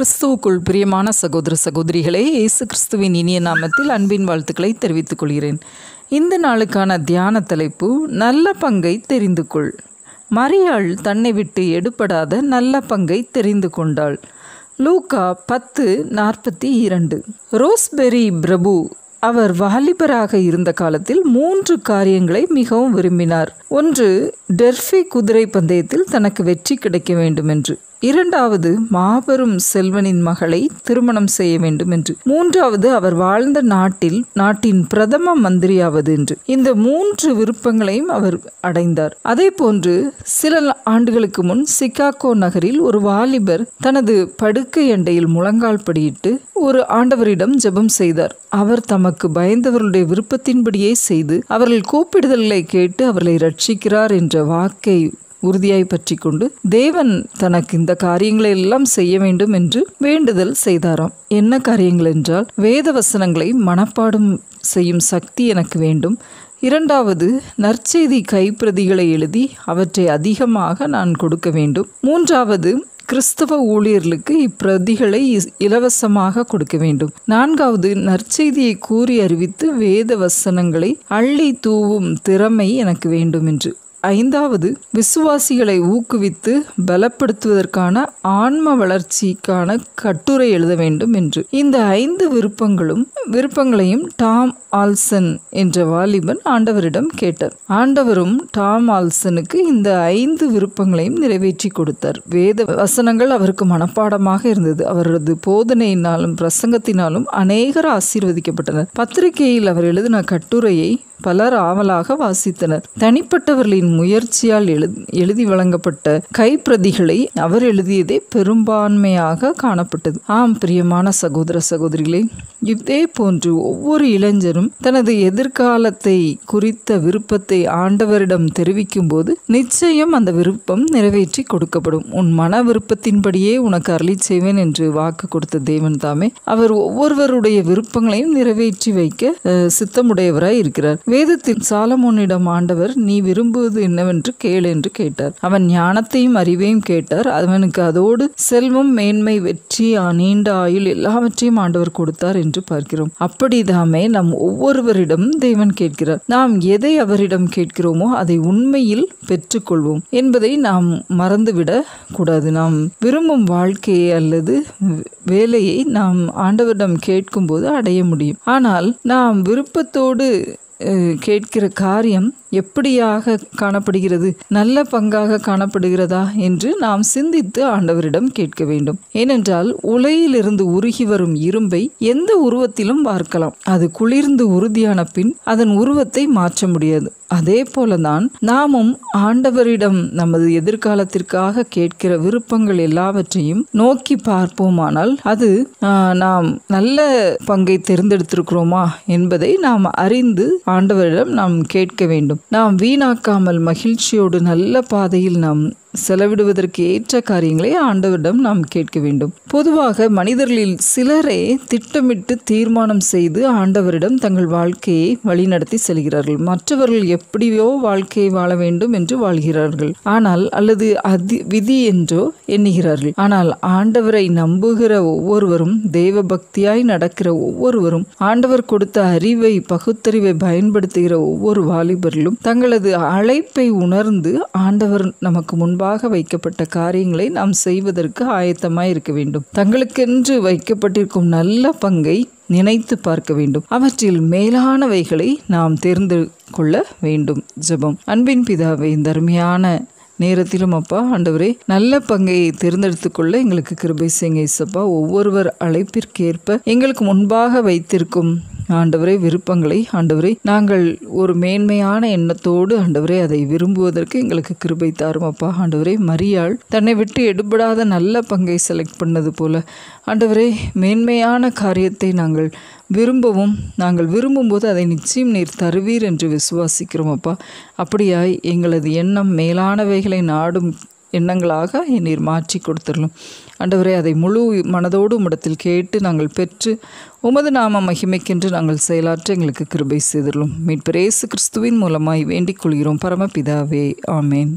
கிறிஸ்துவுக்குள் பிரியமான சகோதர சகோதரிகளே இயேசு கிறிஸ்துவின் இனிய நாமத்தில் அன்பின் வாழ்த்துக்களை தெரிவித்துக் கொள்கிறேன். இந்த நாளுக்கான தியான தலைப்பு நல்ல பங்கை தெரிந்து கொள். மரியாள் தன்னை விட்டு எடுபடாத நல்ல பங்கை தெரிந்து கொண்டாள். லூகா பத்து நாற்பத்தி இரண்டு. ரோஸ்பெரி பிரபு அவர் வாலிபராக இருந்த காலத்தில் மூன்று காரியங்களை மிகவும் விரும்பினார். ஒன்று டெர்ஃபி குதிரை பந்தயத்தில் தனக்கு வெற்றி கிடைக்க வேண்டும் என்று இரண்டாவது மாபெரும் செல்வனின் மகளை திருமணம் செய்ய வேண்டும் என்று. மூன்றாவது அவர் வாழ்ந்த நாட்டில் நாட்டின் பிரதம மந்திரியாவது என்று. இந்த மூன்று விருப்பங்களையும் அவர் அடைந்தார். அதே போன்று சில ஆண்டுகளுக்கு முன் சிகாகோ நகரில் ஒரு வாலிபர் தனது படுக்கை அண்டையில் முழங்கால் படியிட்டு ஒரு ஆண்டவரிடம் ஜெபம் செய்தார். அவர் தமக்கு பயந்தவர்களுடைய விருப்பத்தின்படியே செய்து அவர்கள் கூப்பிடுதலை கேட்டு அவர்களை ரட்சிக்கிறார் என்ற வாக்கை உறுதியாய் பற்றி கொண்டு தேவன் தனக்கு இந்த காரியங்களை எல்லாம் செய்ய வேண்டும் என்று வேண்டுதல் செய்தாராம். என்ன காரியங்கள் என்றால் வேத வசனங்களை மனப்பாடம் செய்யும் சக்தி எனக்கு வேண்டும். இரண்டாவது நற்செய்தி கைப்பிரதிகளை எழுதி அவற்றை அதிகமாக நான் கொடுக்க வேண்டும். மூன்றாவது கிறிஸ்தவ ஊழியர்களுக்கு இப்பிரதிகளை இலவசமாக கொடுக்க வேண்டும். நான்காவது நற்செய்தியை கூறி அறிவித்து வேத வசனங்களை அள்ளி தூவும் திறமை எனக்கு வேண்டும் என்று. ஐந்தாவது விசுவாசிகளை ஊக்குவித்து பலப்படுத்துவதற்கான ஆன்ம வளர்ச்சிக்கான கட்டுரை எழுத வேண்டும் என்று. இந்த ஐந்து விருப்பங்களும் விருப்பங்களையும் டாம் ஆல்சன் என்ற வாலிபன் ஆண்டவரிடம் கேட்டார். ஆண்டவரும் டாம் ஆல்சனுக்கு இந்த ஐந்து விருப்பங்களையும் நிறைவேற்றி கொடுத்தார். வேத வசனங்கள் அவருக்கு மனப்பாடமாக இருந்தது. அவரது போதனையினாலும் பிரசங்கத்தினாலும் அநேகர் ஆசீர்வதிக்கப்பட்டனர். பத்திரிகையில் அவர் எழுதின கட்டுரையை பலர் ஆவலாக வாசித்தனர். தனிப்பட்டவர்களின் முயற்சியால் எழு எழுதி வழங்கப்பட்ட கைப்பிரதிகளை அவர் எழுதியதே பெரும்பான்மையாக காணப்பட்டது. ஆம் பிரியமான சகோதர சகோதரிகளே இதே போன்று ஒவ்வொரு இளைஞரும் தனது எதிர்காலத்தை குறித்த விருப்பத்தை ஆண்டவரிடம் தெரிவிக்கும் போது நிச்சயம் அந்த விருப்பம் நிறைவேற்றி கொடுக்கப்படும். உன் மன விருப்பத்தின்படியே உனக்கு அருளி செய்வேன் என்று வாக்கு கொடுத்த தேவன் தாமே அவர் ஒவ்வொருவருடைய விருப்பங்களையும் நிறைவேற்றி வைக்க சித்தமுடையவராய் இருக்கிறார். வேதத்தில் சாலமோனிடம் ஆண்டவர் நீ விரும்புவது என்னவென்று கேள் என்று கேட்டார். அவன் ஞானத்தையும் அறிவையும் கேட்டார். அவனுக்கு அதோடு செல்வம் மேன்மை வெற்றி நீண்ட ஆயுள் எல்லாவற்றையும் ஆண்டவர் கொடுத்தார் என்று பார்க்கிறோம். அப்படிதாமே நம் ஒவ்வொருவரிடம் தேவன் கேட்கிறார். நாம் எதை அவரிடம் கேட்கிறோமோ அதை உண்மையில் பெற்றுக்கொள்வோம் என்பதை நாம் மறந்துவிட கூடாது. நாம் விரும்பும் வாழ்க்கையை அல்லது வேலையை நாம் ஆண்டவரிடம் கேட்கும்போது அடைய முடியும். ஆனால் நாம் விருப்பத்தோடு கேட்கிற காரியம் எப்படியாக காணப்படுகிறது? நல்ல பங்காக காணப்படுகிறதா என்று நாம் சிந்தித்து ஆண்டவரிடம் கேட்க வேண்டும். ஏனென்றால் உலையிலிருந்து உருகி வரும் இரும்பை எந்த உருவத்திலும் பார்க்கலாம். அது குளிர்ந்து உறுதியான பின் அதன் உருவத்தை மாற்ற முடியாது. அதே போலதான் நாமும் ஆண்டவரிடம் நமது எதிர்காலத்திற்காக கேட்கிற விருப்பங்கள் எல்லாவற்றையும் நோக்கி பார்ப்போமானால் அது நாம் நல்ல பங்கை தேர்ந்தெடுத்திருக்கிறோமா என்பதை நாம் அறிந்து ஆண்டவரிடம் நாம் கேட்க வேண்டும். நாம் வீணாக்காமல் மகிழ்ச்சியோடு நல்ல பாதையில் நாம் செலவிடுவதற்கு ஏற்ற காரியங்களை ஆண்டவரிடம் நாம் கேட்க வேண்டும். பொதுவாக மனிதர்களில் சிலரே திட்டமிட்டு தீர்மானம் செய்து ஆண்டவரிடம் தங்கள் வாழ்க்கையை வழிநடத்தி செல்கிறார்கள். மற்றவர்கள் எப்படியோ வாழ்க்கையை வாழ வேண்டும் என்று வாழ்கிறார்கள். ஆனால் அல்லது அதி விதி என்றோ எண்ணுகிறார்கள். ஆனால் ஆண்டவரை நம்புகிற ஒவ்வொருவரும் தெய்வ பக்தியாய் நடக்கிற ஒவ்வொருவரும் ஆண்டவர் கொடுத்த அறிவை பகுத்தறிவை பயன்படுத்துகிற ஒவ்வொரு வாலிபர்களும் தங்களது அழைப்பை உணர்ந்து ஆண்டவர் நமக்கு முன் முன்பாக வைக்கப்பட்ட காரியங்களை நாம் செய்வதற்கு ஆயத்தமாய் இருக்க வேண்டும். தங்களுக்கென்று வைக்கப்பட்டிருக்கும் நல்ல பங்கை நினைத்து பார்க்க வேண்டும். அவற்றில் மேலானவைகளை நாம் தேர்ந்து கொள்ள வேண்டும். ஜெபம். அன்பின் பிதாவை இந்த அருமையான நேரத்திலும் அப்பா ஆண்டவரே நல்ல பங்கை தேர்ந்தெடுத்து கொள்ள எங்களுக்கு கிருபை செய்யுங்க இசப்பா ஒவ்வொருவர் அழைப்பிற்கேற்ப எங்களுக்கு முன்பாக வைத்திருக்கும் ஆண்டவரே விருப்பங்களை ஆண்டவரே நாங்கள் ஒரு மேன்மையான எண்ணத்தோடு ஆண்டவரே அதை விரும்புவதற்கு எங்களுக்கு கிருபை தாரும் அப்பா. ஆண்டவரே மரியாள் தன்னை விட்டு எடுபடாத நல்ல பங்கை செலக்ட் பண்ணது போல. ஆண்டவரே மேன்மையான காரியத்தை நாங்கள் விரும்பவும் நாங்கள் விரும்பும்போது அதை நிச்சயம் நீர் தருவீர் என்று விசுவாசிக்கிறோம் அப்பா. அப்படியாய் எங்களது எண்ணம் மேலானவைகளை நாடும் எண்ணங்களாக நீர் மாற்றி கொடுத்துடலாம் ஆண்டவரே அதை முழு மனதோடு உம்மிடத்தில் கேட்டு நாங்கள் பெற்று உமது நாம மகிமைக்கென்று நாங்கள் செயலாற்ற எங்களுக்கு கிருபை செய்திடலும் மீட்பரேசு கிறிஸ்துவின் மூலமாய் வேண்டிக் கொள்கிறோம். பரமபிதாவே ஆமேன்.